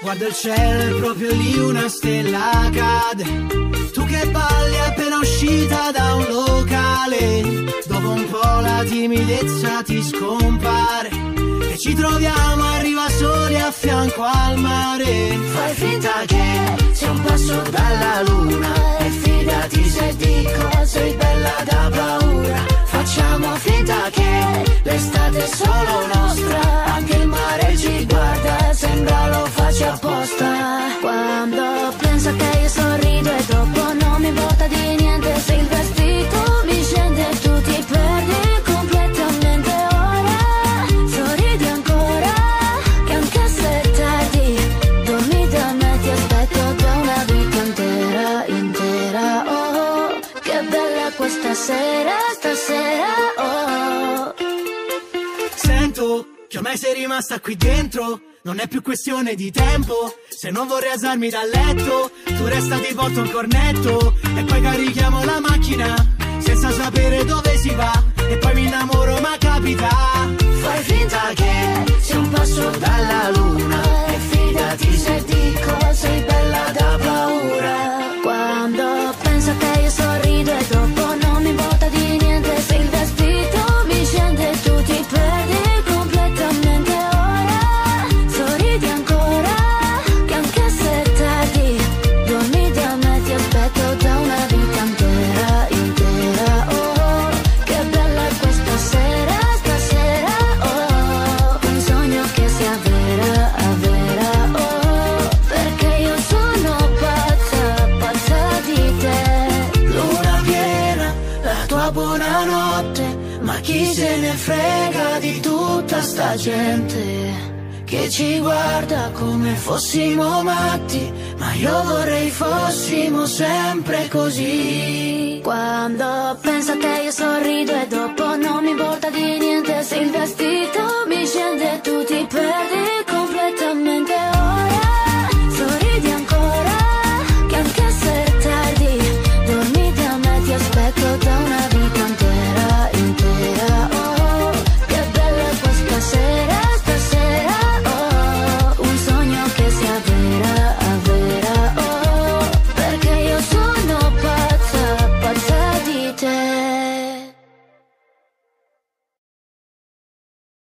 Guardo il cielo e proprio lì una stella cade. Tu che balli appena uscita da un locale. Dopo un po' la timidezza ti scompare. E ci troviamo, arriva soli a fianco al mare. Fai finta che sia un passo dalla luna. E fidati se dico, sei bella da paura. Facciamo finta che l'estate è solo ormai sei rimasta qui dentro. Non è più questione di tempo. Se non vorrei alzarmi dal letto, tu resta ti porto un cornetto. E poi carichiamo la macchina, senza sapere dove si va. E poi mi innamoro, ma capita. Fai finta che sia un passo dalla luna. Buonanotte, ma chi se ne frega di tutta sta gente che ci guarda come fossimo matti, ma io vorrei fossimo sempre così. Quando penso a te io sorrido e dopo non mi importa di niente se il vestito said